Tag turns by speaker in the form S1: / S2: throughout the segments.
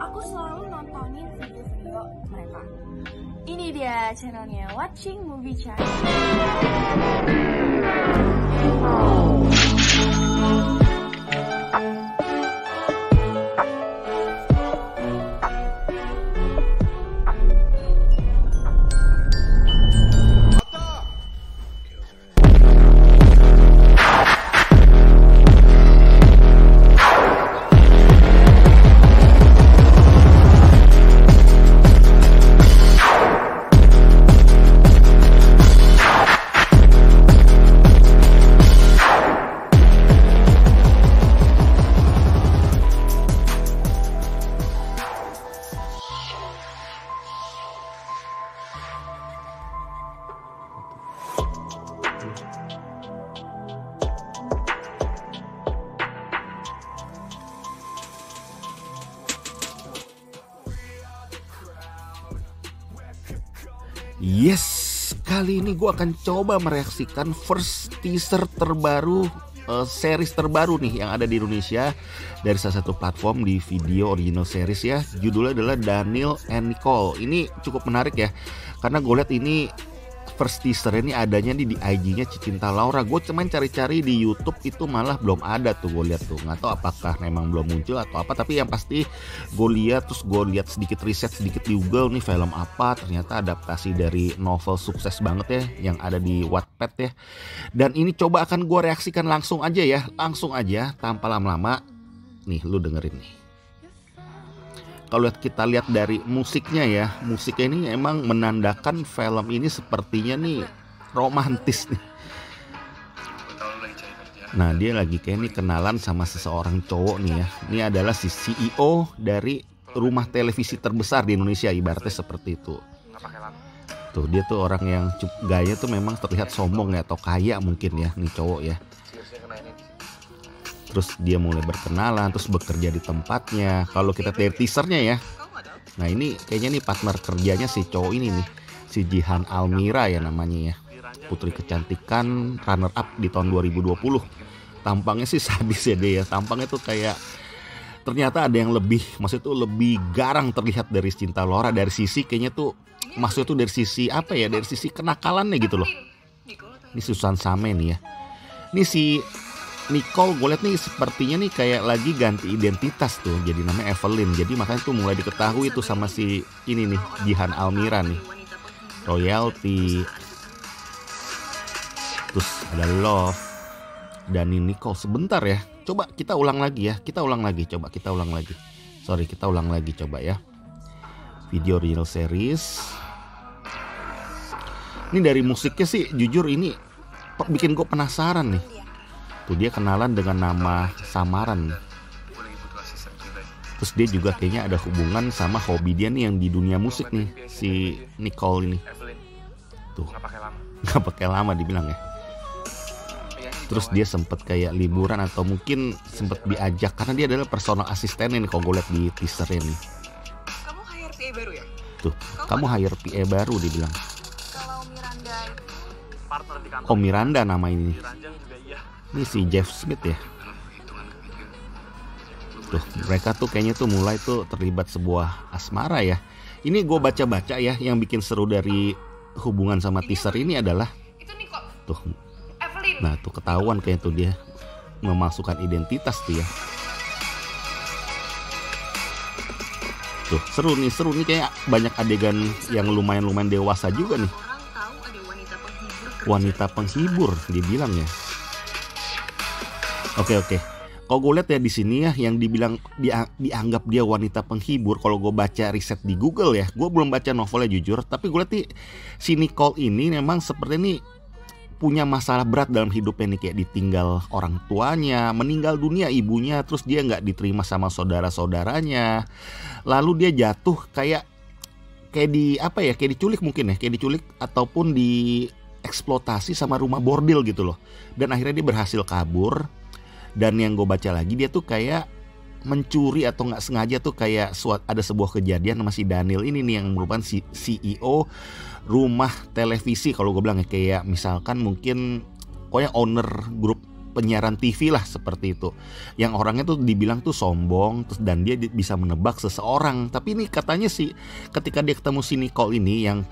S1: aku selalu nontonin video-video mereka. Ini dia channelnya Watching Movie Channel.
S2: Yes, kali ini gue akan coba mereaksikan first teaser terbaru uh, series terbaru nih yang ada di Indonesia dari salah satu platform di video original series ya. Judulnya adalah Daniel and Nicole. Ini cukup menarik ya, karena gue lihat ini first teaser ini adanya nih di IG-nya Cicinta Laura. Gue cuman cari-cari di YouTube itu malah belum ada tuh gue lihat tuh. Nggak tahu apakah memang belum muncul atau apa. Tapi yang pasti gue lihat terus gue lihat sedikit riset sedikit di Google nih film apa. Ternyata adaptasi dari novel sukses banget ya yang ada di Wattpad ya. Dan ini coba akan gue reaksikan langsung aja ya, langsung aja tanpa lama-lama. Nih lu dengerin nih kalau kita lihat dari musiknya ya musiknya ini emang menandakan film ini sepertinya nih romantis nih. Nah dia lagi kayak ini kenalan sama seseorang cowok nih ya. Ini adalah si CEO dari rumah televisi terbesar di Indonesia ibaratnya seperti itu. Tuh dia tuh orang yang gaya tuh memang terlihat sombong ya atau kaya mungkin ya nih cowok ya terus dia mulai berkenalan terus bekerja di tempatnya. Kalau kita lihat teasernya ya. Nah ini kayaknya nih partner kerjanya si cowok ini nih. Si Jihan Almira ya namanya ya. Putri kecantikan runner up di tahun 2020 tampangnya sih sadis ya dia ya. Tampangnya tuh kayak ternyata ada yang lebih maksud tuh lebih garang terlihat dari cinta Laura. Dari sisi kayaknya tuh maksud tuh dari sisi apa ya? Dari sisi kenakalannya gitu loh. Ini Susan Same nih ya. Ini si Nicole gue liat nih sepertinya nih kayak lagi ganti identitas tuh jadi namanya Evelyn. Jadi makanya tuh mulai diketahui tuh sama si ini nih Jihan Almira nih. Royalty. Terus ada love. Dan ini Nicole sebentar ya. Coba kita ulang lagi ya. Kita ulang lagi coba kita ulang lagi. Sorry kita ulang lagi coba ya. Video real series. Ini dari musiknya sih jujur ini bikin gue penasaran nih tuh dia kenalan dengan nama samaran. Terus dia juga kayaknya ada hubungan sama hobi dia nih yang di dunia musik nih si Nicole ini. Tuh. Nggak pakai lama. Dibilang ya. Terus dia sempet kayak liburan atau mungkin sempet diajak karena dia adalah personal asisten nih kalau gue lihat di teaser ini.
S3: Kamu hire PA baru ya?
S2: Tuh kamu hire PA baru dibilang.
S3: Kalau Miranda
S4: partner di kantor.
S2: Oh Miranda nama ini ini si Jeff Smith ya. Tuh mereka tuh kayaknya tuh mulai tuh terlibat sebuah asmara ya. Ini gue baca-baca ya yang bikin seru dari hubungan sama teaser ini adalah tuh. Nah tuh ketahuan kayak tuh dia memasukkan identitas tuh ya. Tuh seru nih seru nih. Kayak banyak adegan yang lumayan lumayan dewasa juga nih.
S3: Wanita penghibur
S2: dibilang ya oke oke. Kalau gue lihat ya di sini ya yang dibilang dia, dianggap dia wanita penghibur kalau gue baca riset di Google ya gue belum baca novelnya jujur tapi gue lihat si Nicole ini memang seperti ini punya masalah berat dalam hidupnya nih kayak ditinggal orang tuanya meninggal dunia ibunya terus dia nggak diterima sama saudara-saudaranya. Lalu dia jatuh kayak kayak di apa ya kayak diculik mungkin ya kayak diculik ataupun di eksploitasi sama rumah bordil gitu loh. Dan akhirnya dia berhasil kabur dan yang gue baca lagi dia tuh kayak mencuri atau nggak sengaja tuh kayak suat, ada sebuah kejadian sama si Daniel ini nih yang merupakan CEO rumah televisi kalau gue bilang ya kayak misalkan mungkin pokoknya owner grup penyiaran TV lah seperti itu. Yang orangnya tuh dibilang tuh sombong terus dan dia di- bisa menebak seseorang. Tapi ini katanya sih ketika dia ketemu si Nicole ini yang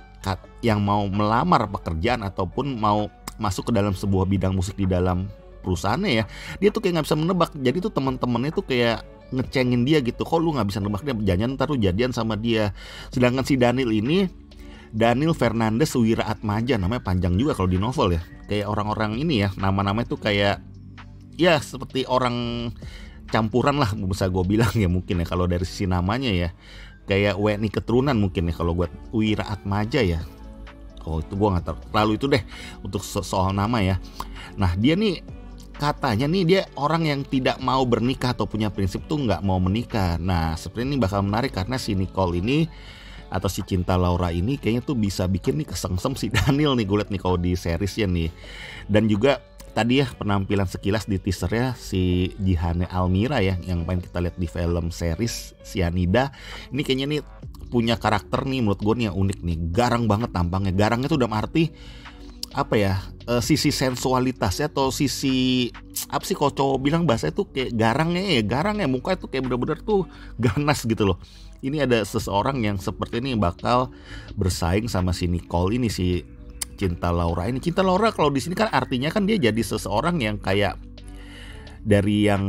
S2: yang mau melamar pekerjaan ataupun mau masuk ke dalam sebuah bidang musik di dalam perusahaannya ya, dia tuh kayak nggak bisa menebak. Jadi tuh teman-temannya tuh kayak ngecengin dia gitu. Kok lu nggak bisa nebak dia? Jangan ntar lu jadian sama dia. Sedangkan si Daniel ini Daniel Fernandes Wiraatmaja namanya panjang juga kalau di novel ya kayak orang-orang ini ya nama-namanya tuh kayak ya seperti orang campuran lah bisa gue bilang ya mungkin ya kalau dari sisi namanya ya kayak WNI keturunan mungkin ya kalau gue Wiraatmaja ya oh itu gue nggak terlalu itu deh untuk so- soal nama ya nah dia nih katanya nih dia orang yang tidak mau bernikah atau punya prinsip tuh nggak mau menikah. Nah sebenarnya ini bakal menarik karena si Nicole ini atau si cinta Laura ini kayaknya tuh bisa bikin nih kesengsem si Daniel nih gue liat nih kalau di seriesnya nih. Dan juga tadi ya penampilan sekilas di teasernya si Jihane Almira ya yang paling kita lihat di film series Sianida ini kayaknya nih punya karakter nih menurut gue nih yang unik nih. Garang banget tampangnya. Garangnya tuh dalam arti apa ya eh, sisi sensualitasnya atau sisi apa sih kalau cowok bilang bahasanya tuh kayak garangnya ya garangnya muka itu kayak bener-bener tuh ganas gitu loh. Ini ada seseorang yang seperti ini bakal bersaing sama si Nicole ini si cinta Laura ini. Cinta Laura kalau di sini kan artinya kan dia jadi seseorang yang kayak dari yang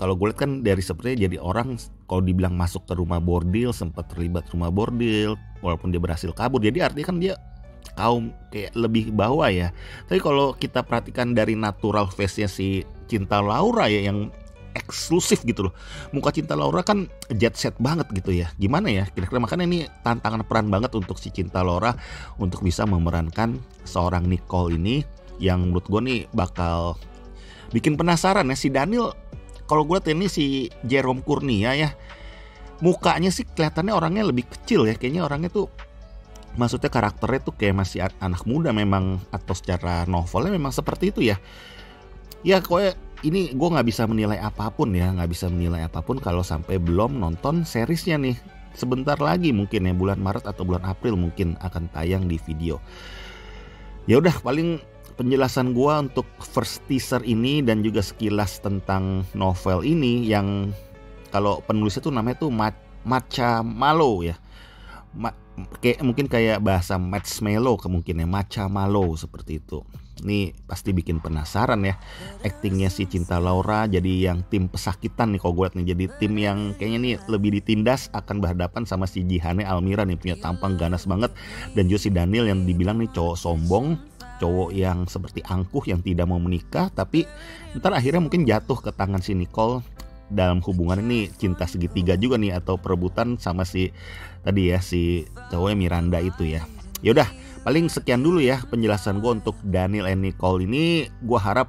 S2: kalau gue lihat kan dari sepertinya jadi orang kalau dibilang masuk ke rumah bordil sempat terlibat rumah bordil walaupun dia berhasil kabur. Jadi artinya kan dia kaum kayak lebih bawah ya. Tapi kalau kita perhatikan dari natural face-nya si cinta Laura ya yang eksklusif gitu loh. Muka cinta Laura kan jet set banget gitu ya. Gimana ya? Kira-kira makanya ini tantangan peran banget untuk si cinta Laura untuk bisa memerankan seorang Nicole ini yang menurut gue nih bakal bikin penasaran ya. Si Daniel kalau gue lihat ini si Jerome Kurnia ya mukanya sih kelihatannya orangnya lebih kecil ya. Kayaknya orangnya tuh maksudnya karakternya tuh kayak masih anak muda memang atau secara novelnya memang seperti itu ya. Ya kok ini gue nggak bisa menilai apa pun ya nggak bisa menilai apa pun kalau sampai belum nonton seriesnya nih. Sebentar lagi mungkin ya bulan Maret atau bulan April mungkin akan tayang di video. Ya udah paling penjelasan gua untuk first teaser ini dan juga sekilas tentang novel ini yang kalau penulisnya tuh namanya tuh Ma- Macha Malo ya kayak mungkin kayak bahasa marshmallow kemungkinan Macha Malo seperti itu. Ini pasti bikin penasaran ya aktingnya si Cinta Laura jadi yang tim pesakitan nih kalau gue nih. Jadi tim yang kayaknya nih lebih ditindas akan berhadapan sama si Jihane Almira nih punya tampang ganas banget. Dan juga si Daniel yang dibilang nih cowok sombong cowok yang seperti angkuh yang tidak mau menikah tapi ntar akhirnya mungkin jatuh ke tangan si Nicole dalam hubungan ini cinta segitiga juga nih atau perebutan sama si tadi ya si cowoknya Miranda itu ya. Yaudah paling sekian dulu ya penjelasan gue untuk Daniel and Nicole ini. Gue harap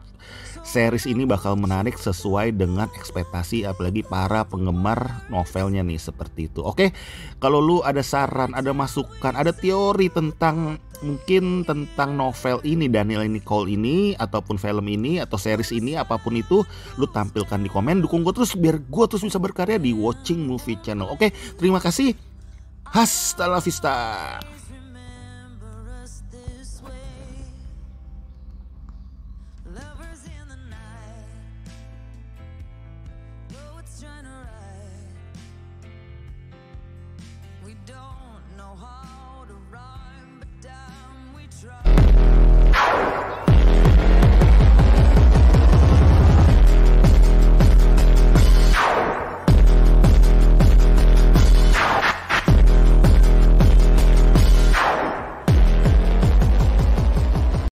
S2: series ini bakal menarik sesuai dengan ekspektasi apalagi para penggemar novelnya nih seperti itu. Oke kalau lu ada saran ada masukan ada teori tentang mungkin tentang novel ini Daniel and Nicole ini ataupun film ini atau series ini apa pun itu lu tampilkan di komen dukung gue terus biar gue terus bisa berkarya di Watching Movie Channel. Oke terima kasih. Hasta la vista